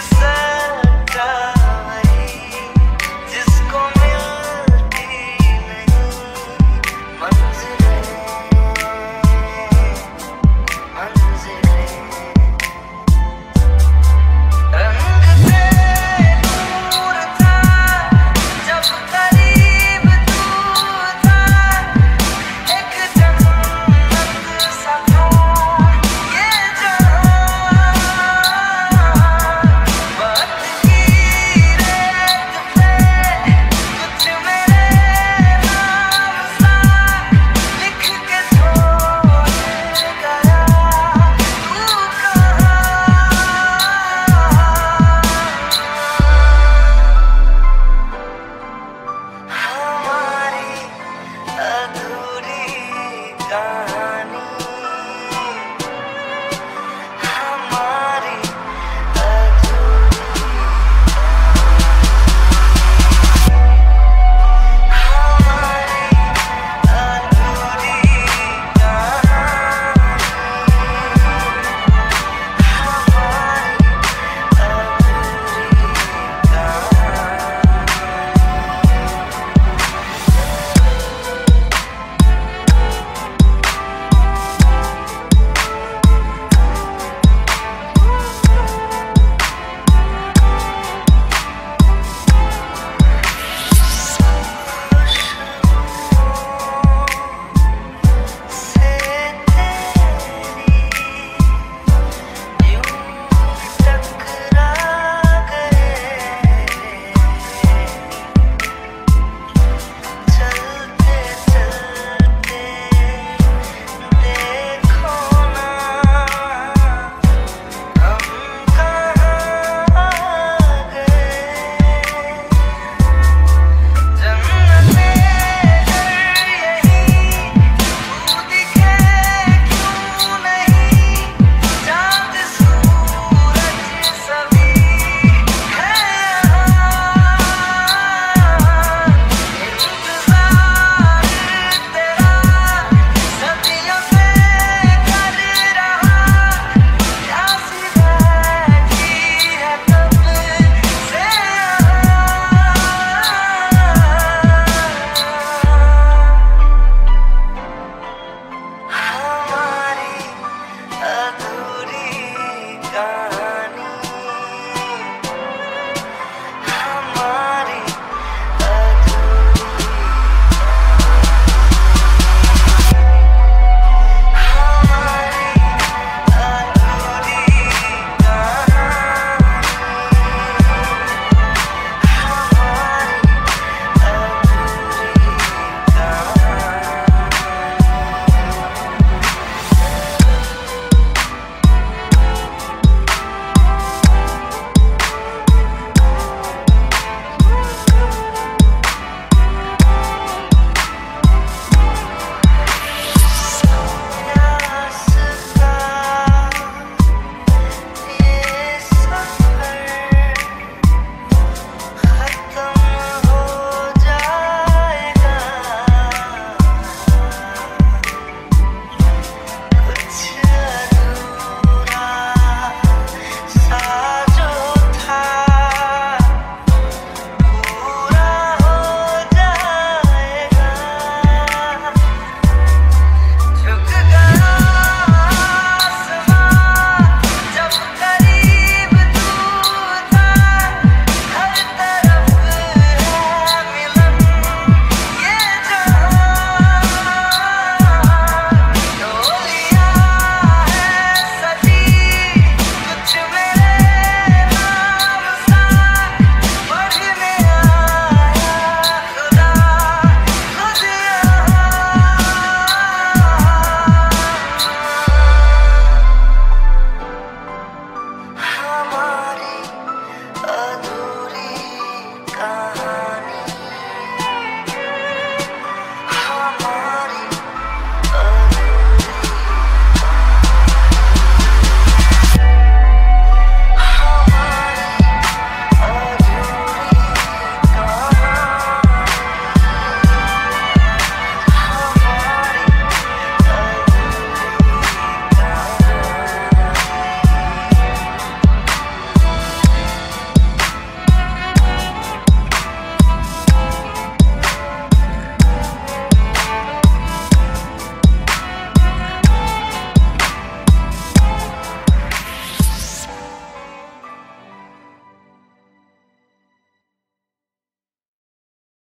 say